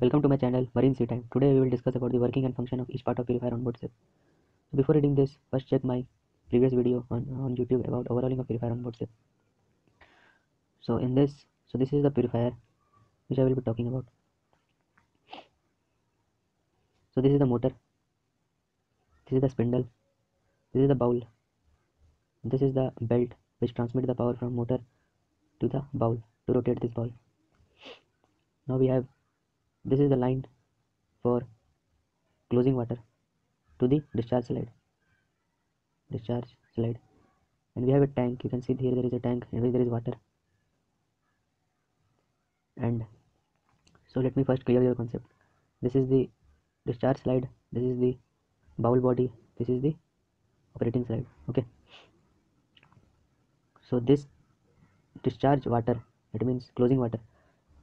Welcome to my channel Marine Sea Time. Today we will discuss about the working and function of each part of purifier on board ship. So before reading this, first check my previous video on, on YouTube about overhauling of purifier on board ship. So in this, so this is the purifier which I will be talking about. So this is the motor, this is the spindle, this is the bowl, this is the belt which transmits the power from motor to the bowl to rotate this bowl. Now we have this is the line for closing water to the discharge slide. Discharge slide. And we have a tank. You can see here there is a tank in which there is water. And so let me first clear your concept. This is the discharge slide. This is the bowl body. This is the operating slide. Okay. So this discharge water it means closing water.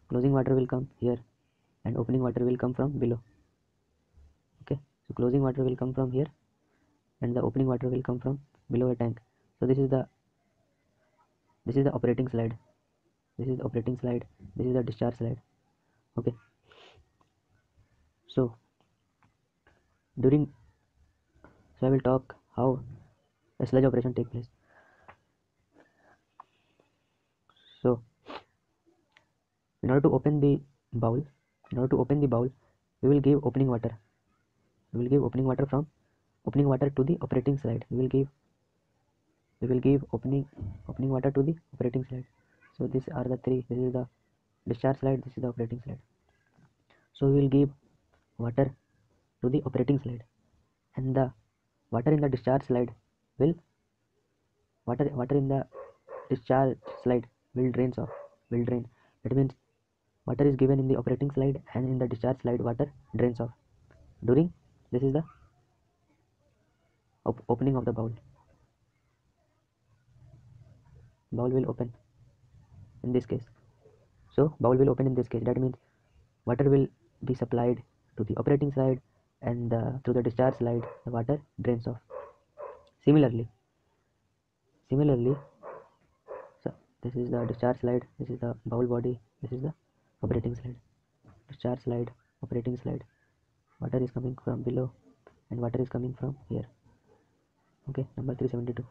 Closing water will come here and opening water will come from below. Okay? So closing water will come from here and the opening water will come from below a tank. So this is the this is the operating slide. This is the operating slide. This is the discharge slide. Okay? So during so i will talk how a sludge operation take place. So in order to open the bowl in order to open the bowl we will give opening water. We will give opening water from opening water to the operating slide. We will give we will give opening opening water to the operating slide. So these are the three. This is the discharge slide. This is the operating slide. So we will give water to the operating slide. And the water in the discharge slide will water water in the discharge slide will drains off will drain. That means water is given in the operating slide and in the discharge slide water drains off. During this is the op opening of the bowl. Bowl will open in this case. So bowl will open in this case. That means water will be supplied to the operating side and the, through the discharge slide the water drains off. Similarly similarly so this is the discharge slide this is the bowl body this is the operating slide. Discharge slide. Operating slide. Water is coming from below and water is coming from here. Okay number 372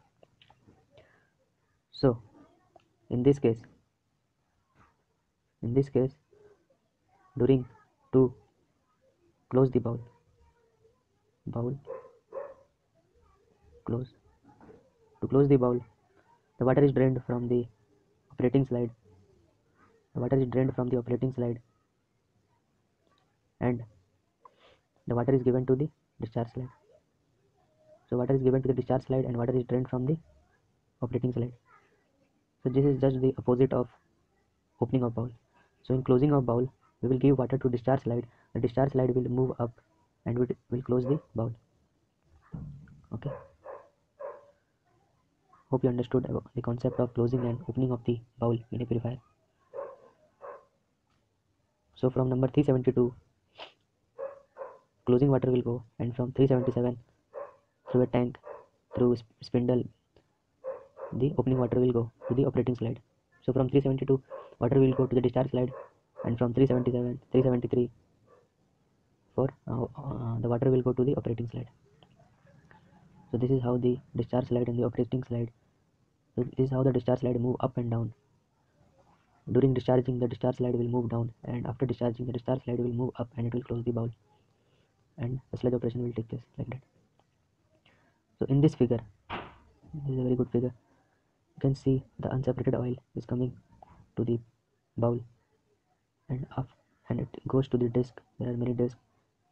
so in this case in this case during to close the bowl bowl close. To close the bowl the water is drained from the operating slide water is drained from the operating slide. And the water is given to the discharge slide. So water is given to the discharge slide and water is drained from the operating slide. So this is just the opposite of opening of bowl. So in closing of bowl we will give water to discharge slide. The discharge slide will move up and we will close the bowl. Okay. Hope you understood the concept of closing and opening of the bowl in a purifier so from number 372 closing water will go. And from 377 through a tank through spindle the opening water will go to the operating slide. So from 372 water will go to the discharge slide. And from 377 373 for uh, uh, the water will go to the operating slide. So this is how the discharge slide and the operating slide so this is how the discharge slide move up and down during discharging the discharge slide will move down and after discharging the discharge slide will move up and it will close the bowl. And the sludge operation will take place like that. So in this figure this is a very good figure. You can see the unseparated oil is coming to the bowl. And up and it goes to the disc. There are many discs.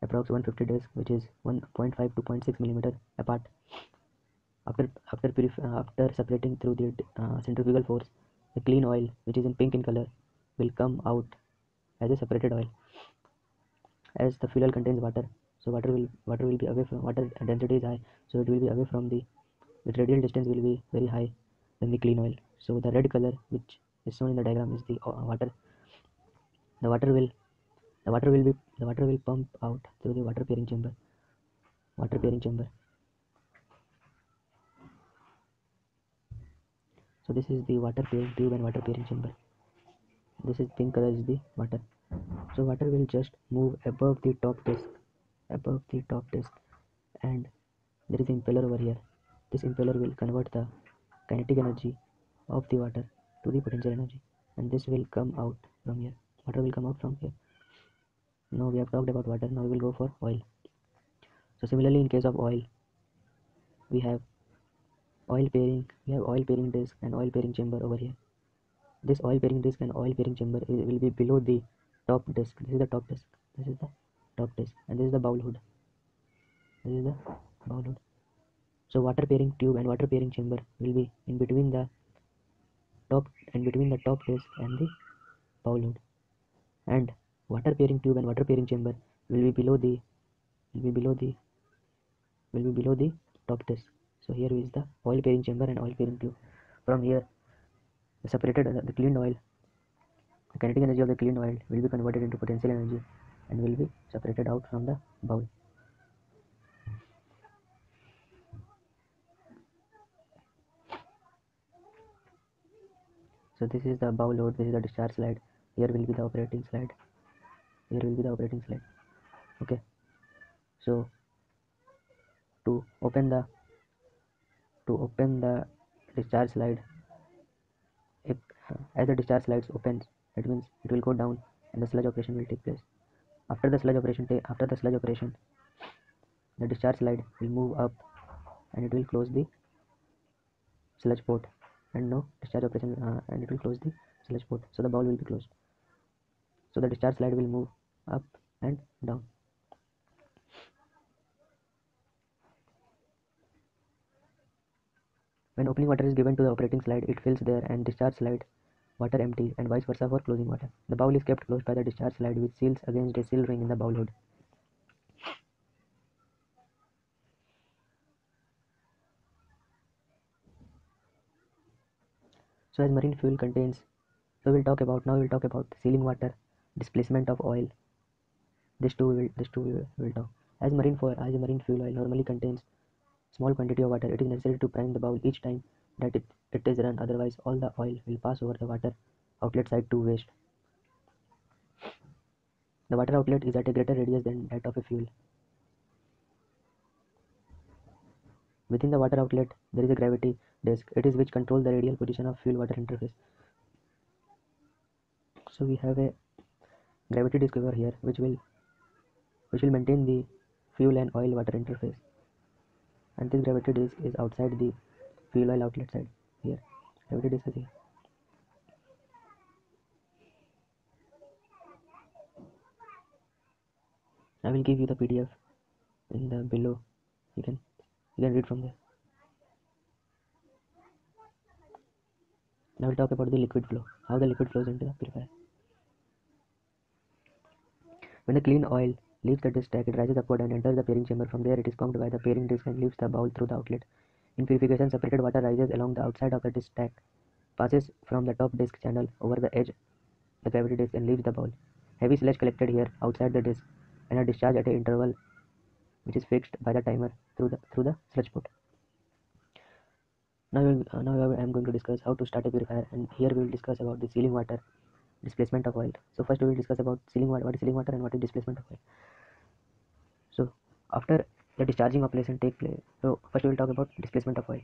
Approx. 150 discs, which is 1.5 to 0.6 millimeter apart. After after uh, after separating through the uh, centrifugal force the clean oil which is in pink in color will come out as a separated oil. As the fuel contains water so water will water will be away from water density is high so it will be away from the the radial distance will be very high than the clean oil. So the red color which is shown in the diagram is the uh, water. The water will the water will be the water will pump out through the water paring chamber water paring chamber so this is the water tube and water paring chamber. This is pink color is the water. So water will just move above the top disk above the top disk and there is impeller over here. This impeller will convert the kinetic energy of the water to the potential energy. And this will come out from here. Water will come out from here. Now we have talked about water. Now we will go for oil. So similarly in case of oil we have oil paring we have oil paring disc and oil paring chamber over here. This oil paring disc and oil paring chamber will be below the top disc. This is the top disc. This is the top disc and this is the bowl hood. This is the bowl hood. So water paring tube and water paring chamber will be in between the top and between the top disc and the bowl hood. And water paring tube and water paring chamber will be below the will be below the will be below the top disc so here is the oil paring chamber and oil paring tube. From here the separated the cleaned oil the kinetic energy of the cleaned oil will be converted into potential energy and will be separated out from the bowl. So this is the bowl hood this is the discharge slide. Here will be the operating slide. Here will be the operating slide. Okay. So to open the to open the discharge slide. If as the discharge slides opens it means it will go down and the sludge operation will take place. After the sludge operation after the sludge operation the discharge slide will move up and it will close the sludge port. And no discharge operation uh, and it will close the sludge port. So the bowl will be closed. So the discharge slide will move up and down when opening water is given to the operating slide it fills there and discharge slide water empties and vice versa for closing water. The bowl is kept closed by the discharge slide which seals against a seal ring in the bowl hood. So as marine fuel contains so we'll talk about now we'll talk about sealing water displacement of oil. This too will this too will, will talk. As marine for as a marine fuel oil normally contains small quantity of water it is necessary to prime the bowl each time that it, it is run otherwise all the oil will pass over the water outlet side to waste. The water outlet is at a greater radius than that of a fuel. Within the water outlet there is a gravity disk. It is which controls the radial position of fuel water interface. So we have a gravity disk over here which will which will maintain the fuel and oil water interface and this gravity disk is outside the fuel oil outlet side here. Gravity disk is here. I will give you the PDF in the below. You can you can read from there. Now we'll talk about the liquid flow how the liquid flows into the purifier. When the clean oil leaves the disk stack it rises upward and enters the paring chamber. From there it is pumped by the paring disk and leaves the bowl through the outlet. In purification separated water rises along the outside of the disk stack passes from the top disk channel over the edge the gravity disk and leaves the bowl. Heavy sludge collected here outside the disk and a discharge at an interval which is fixed by the timer through the through the sludge port now, uh, now I am going to discuss how to start a purifier and here we will discuss about the sealing water displacement of oil. So first we will discuss about sealing water what is sealing water and what is displacement of oil so after the discharging operation take place so first we will talk about displacement of oil.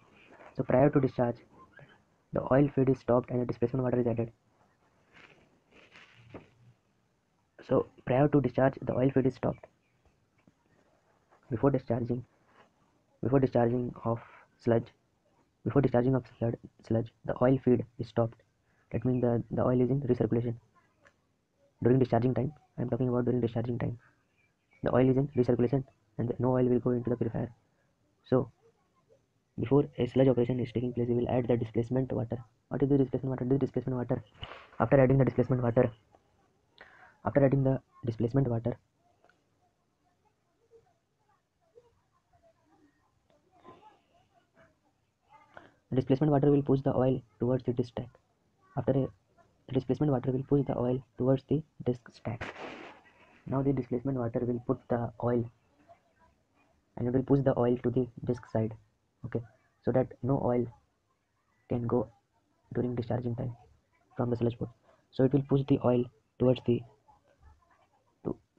So prior to discharge the oil feed is stopped and the displacement water is added. So prior to discharge the oil feed is stopped. Before discharging before discharging of sludge before discharging of sludge the oil feed is stopped. That means the, the oil is in recirculation during discharging time. I am talking about during discharging time the oil is in recirculation and the, no oil will go into the purifier so before a sludge operation is taking place we will add the displacement water what is the displacement water this displacement water after adding the displacement water after adding the displacement water the displacement water will push the oil towards the disk stack after a displacement water will push the oil towards the disk stack now the displacement water will put the oil and it will push the oil to the disk side okay? So that no oil can go during discharging time from the sludge port. So it will push the oil towards the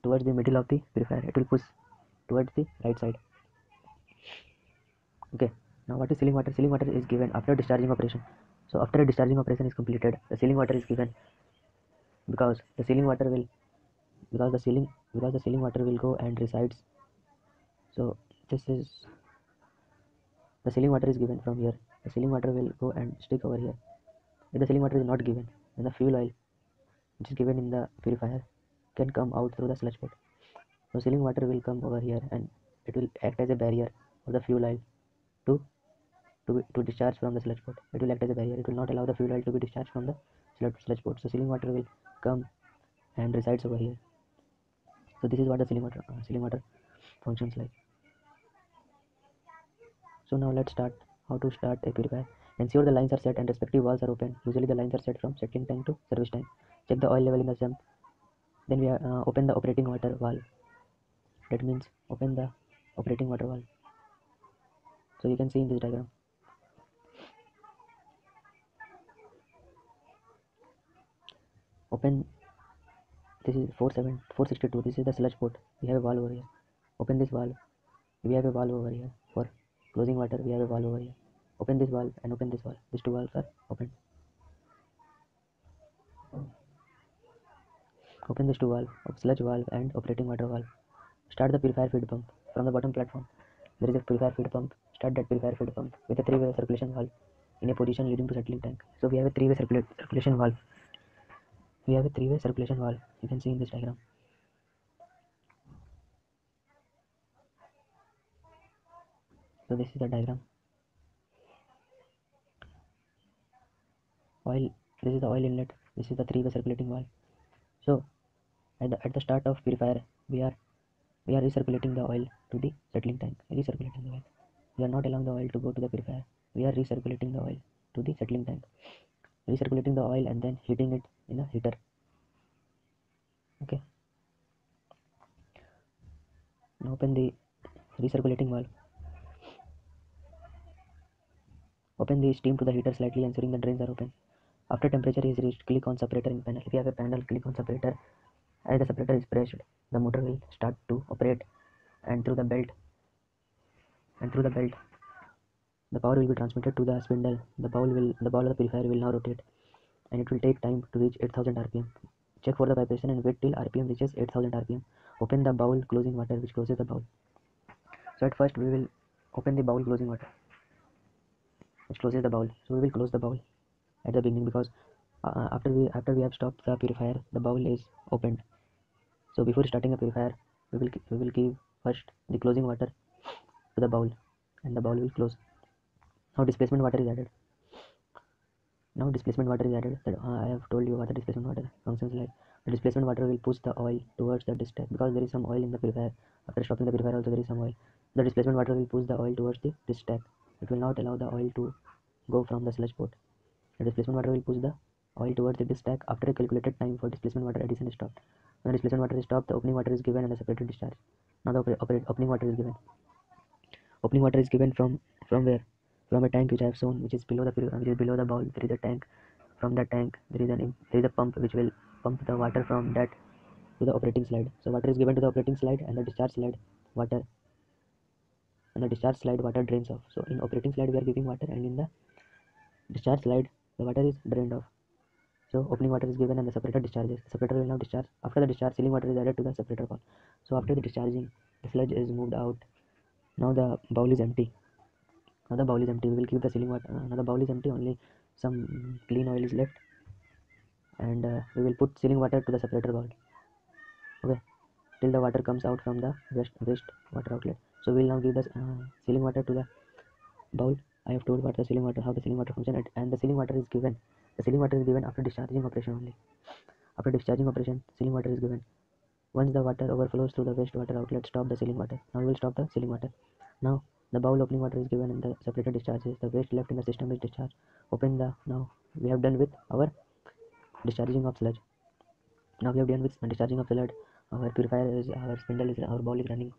towards the middle of the purifier. It will push towards the right side okay? Now what is sealing water? Sealing water is given after discharging operation. So after a discharging operation is completed the sealing water is given because the sealing water will because the sealing because the sealing water will go and resides. So this is the sealing water is given from here. The sealing water will go and stick over here. If the sealing water is not given then the fuel oil which is given in the purifier can come out through the sludge port so sealing water will come over here and it will act as a barrier for the fuel oil to to, to discharge from the sludge port it will act as a barrier. It will not allow the fuel oil to be discharged from the sludge, sludge port so sealing water will come and resides over here so this is what the sealing water uh, functions like. So now let's start how to start a purifier. Ensure the lines are set and respective valves are open. Usually the lines are set from settling time to service time. Check the oil level in the sump. Then we uh, open the operating water valve that means open the operating water valve so you can see in this diagram. Open this is 47 462 this is the sludge port we have a valve over here open this valve we have a valve over here for closing water we have a valve over here open this valve and open this valve these two valves are open open this two valve sludge valve and operating water valve start the purifier feed pump from the bottom platform there is a purifier feed pump start that purifier feed pump with a three-way circulation valve in a position leading to settling tank so we have a three-way circulation valve we have a three-way circulation valve you can see in this diagram. So this is the diagram. Oil this is the oil inlet. This is the three-way circulating valve so at the, at the start of purifier we are we are recirculating the oil to the settling tank recirculating the oil. We are not allowing the oil to go to the purifier. We are recirculating the oil to the settling tank recirculating the oil and then heating it in a heater. Okay. Now open the recirculating valve. Open the steam to the heater slightly ensuring the drains are open. After temperature is reached click on separator in panel. If you have a panel click on separator. As the separator is pressed the motor will start to operate and through the belt and through the belt the power will be transmitted to the spindle. The bowl will the ball of the purifier will now rotate and it will take time to reach 8000 rpm check for the vibration and wait till rpm reaches 8000 rpm open the bowl closing water which closes the bowl. So at first we will open the bowl closing water which closes the bowl. So we will close the bowl at the beginning because uh, after we after we have stopped the purifier the bowl is opened. So before starting a purifier we will we will give first the closing water to the bowl and the bowl will close now displacement water is added. Now displacement water is added. That uh, i have told you what the displacement water functions like the displacement water will push the oil towards the dish because there is some oil in the purifier. After stopping the purifier also there is some oil. The displacement water will push the oil towards the stack it will not allow the oil to go from the sludge port. The displacement water will push the oil towards the dish stack after a calculated time for displacement water addition is stopped. When the displacement water is stopped the opening water is given and the separated discharge. Now the operate, opening water is given. Opening water is given from from where from a tank which I have shown which is below the which is below the bowl there is a tank. From that tank there is an there is a pump which will pump the water from that to the operating slide. So water is given to the operating slide and the discharge slide water and the discharge slide water drains off. So in operating slide we are giving water and in the discharge slide the water is drained off. So opening water is given and the separator discharges. The separator will now discharge. After the discharge sealing water is added to the separator bowl so after the discharging the sludge is moved out. Now the bowl is empty now the bowl is empty. We will keep the sealing water. Uh, now bowl is empty. Only some clean oil is left. And uh, we will put sealing water to the separator bowl. Okay. Till the water comes out from the waste, waste water outlet. So we will now give the uh, sealing water to the bowl. I have told what the sealing water how the sealing water function and, and the sealing water is given. The sealing water is given after discharging operation only. After discharging operation sealing water is given. Once the water overflows through the waste water outlet stop the sealing water. Now we will stop the sealing water. Now the bowl opening water is given and the separator discharges the waste left in the system is discharged open the now we have done with our discharging of sludge now we have done with discharging of sludge our purifier is our spindle is our bowl is running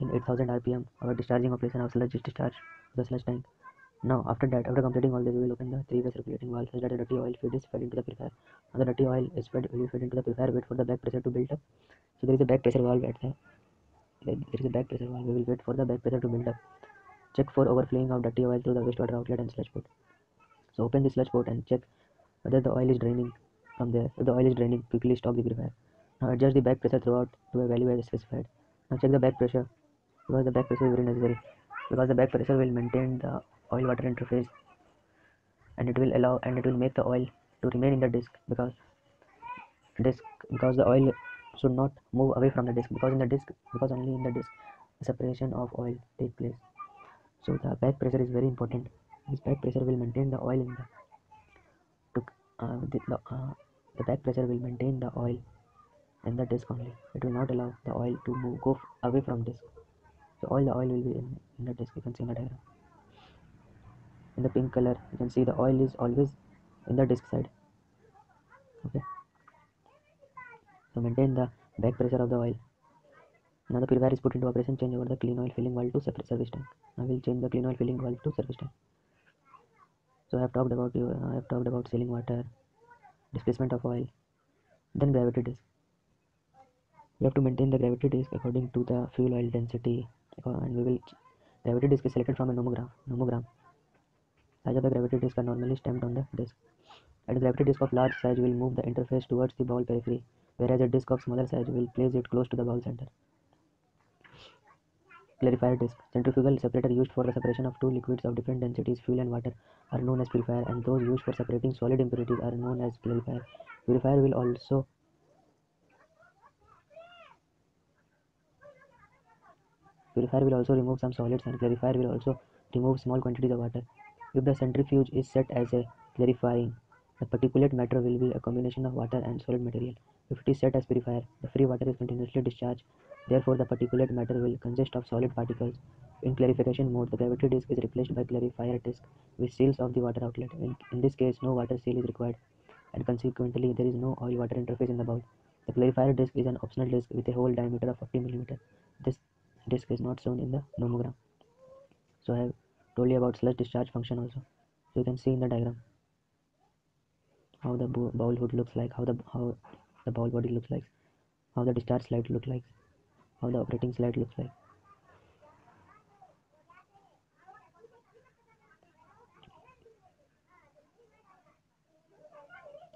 in 8000 rpm our discharging operation of sludge is discharged the sludge tank now after that after completing all this we will open the three way circulating valve such that the dirty oil feed is fed into the purifier now the dirty oil is fed will be fed into the purifier wait for the back pressure to build up so there is a back pressure valve at the there is a back pressure valve we will wait for the back pressure to build up. Check for overflowing of dirty oil through the wastewater outlet and sludge port. So open the sludge port and check whether the oil is draining from there. If the oil is draining quickly stop the purifier. Now adjust the back pressure throughout to a value as specified. Now check the back pressure because the back pressure is very necessary because the back pressure will maintain the oil water interface and it will allow and it will make the oil to remain in the disc because disc because the oil should not move away from the disc because in the disc because only in the disc the separation of oil take place. So the back pressure is very important. This back pressure will maintain the oil in the to, uh, the, uh, the back pressure will maintain the oil in the disc only. It will not allow the oil to move go away from disc. So all the oil will be in, in the disc. You can see in the diagram. In the pink color you can see the oil is always in the disc side. Okay so maintain the back pressure of the oil now the purifier is put into operation change over the clean oil filling valve to separate service tank I will change the clean oil filling valve to service tank so I have talked about you I have talked about sealing water displacement of oil then gravity disk you have to maintain the gravity disk according to the fuel oil density and we will gravity disk is selected from a nomogram nomogram size of the gravity disk are normally stamped on the disk. A gravity disk of large size we will move the interface towards the bowl periphery, whereas a disk of smaller size will place it close to the bowl center. Clarifier disk. Centrifugal separator used for the separation of two liquids of different densities, fuel and water, are known as purifier, and those used for separating solid impurities are known as clarifier. Purifier will also Purifier will also remove some solids and clarifier will also remove small quantities of water. If the centrifuge is set as a clarifying, the particulate matter will be a combination of water and solid material. If it is set as purifier, the free water is continuously discharged. Therefore, the particulate matter will consist of solid particles. In clarification mode, the gravity disk is replaced by clarifier disk, which seals off the water outlet. In, in this case, no water seal is required, and consequently, there is no oil-water interface in the bowl. The clarifier disk is an optional disk with a hole diameter of 40 mm. This disk is not shown in the nomogram. So I have told you about sludge discharge function also so you can see in the diagram how the bowl hood looks like how the how the bowl body looks like how the discharge slide looks like how the operating slide looks like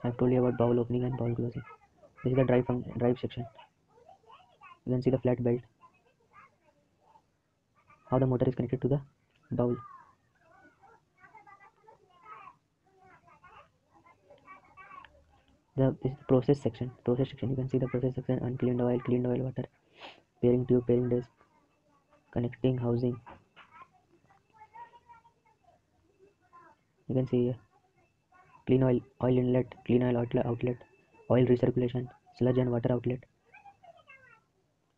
I've told you about bowl opening and bowl closing. This is the drive from drive section. You can see the flat belt. How the motor is connected to the bowl. The this is the process section process section you can see the process section uncleaned oil cleaned oil water pairing tube pairing disc connecting housing you can see here clean oil oil inlet clean oil outlet, outlet oil recirculation sludge and water outlet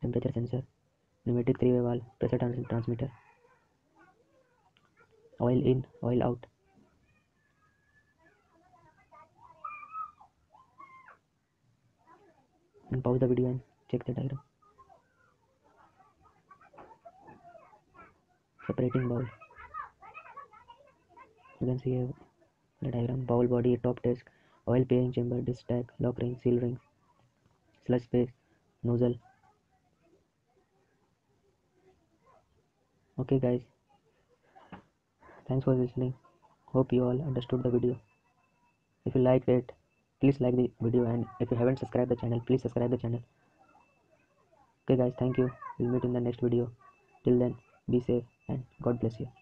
temperature sensor pneumatic three-way valve pressure trans transmitter oil in oil out and pause the video and check the diagram. Separating bowl. You can see the diagram. Bowl body top disc oil paring chamber disc stack lock ring seal ring sludge space nozzle. Okay guys. Thanks for listening. Hope you all understood the video. If you liked it please like the video and if you haven't subscribed the channel please subscribe the channel. Okay guys thank you. We'll meet in the next video. Till then be safe and god bless you